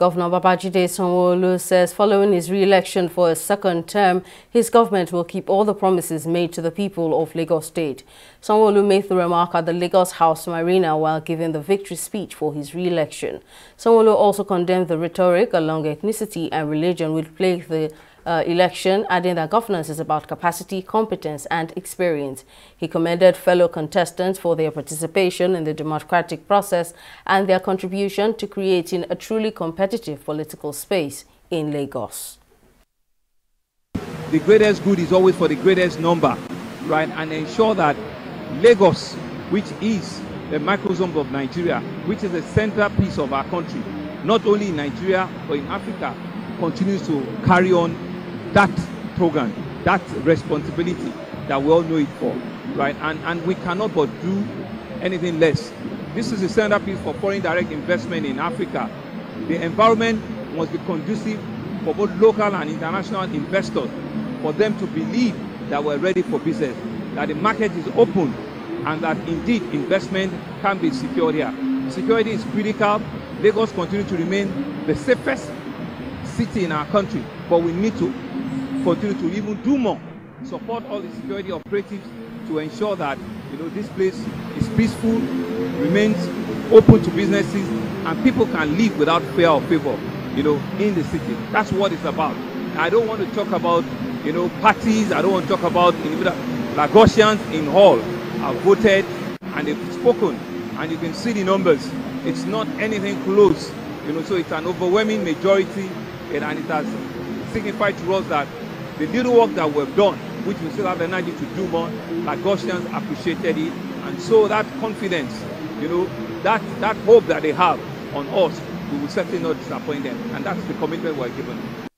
Governor Babajide Sanwo-Olu says following his re-election for a second term, his government will keep all the promises made to the people of Lagos State. Sanwo-Olu made the remark at the Lagos House Marina while giving the victory speech for his re-election. Sanwo-Olu also condemned the rhetoric along ethnicity and religion which plagued the uh, election, adding that governance is about capacity, competence, and experience. He commended fellow contestants for their participation in the democratic process and their contribution to creating a truly competitive political space in Lagos. The greatest good is always for the greatest number, right? And ensure that Lagos, which is the microsome of Nigeria, which is the centerpiece of our country, not only in Nigeria but in Africa, continues to carry on that program, that responsibility that we all know it for, right? And, and we cannot but do anything less. This is the centerpiece for foreign direct investment in Africa. The environment must be conducive for both local and international investors, for them to believe that we're ready for business, that the market is open, and that indeed investment can be secured here. Security is critical. Lagos continues to remain the safest city in our country, but we need to continue to even do more, support all the security operatives to ensure that you know this place is peaceful, remains open to businesses, and people can live without fear or favor, you know, in the city. That's what it's about. I don't want to talk about you know parties. I don't want to talk about. Lagosians in Hall have voted and they've spoken, and you can see the numbers. It's not anything close, you know. So it's an overwhelming majority, and it has signified to us that the little work that we've done, which we still have energy to do more, Lagosians appreciated it. And so that confidence, you know, that, that hope that they have on us, we will certainly not disappoint them. And that's the commitment we're given.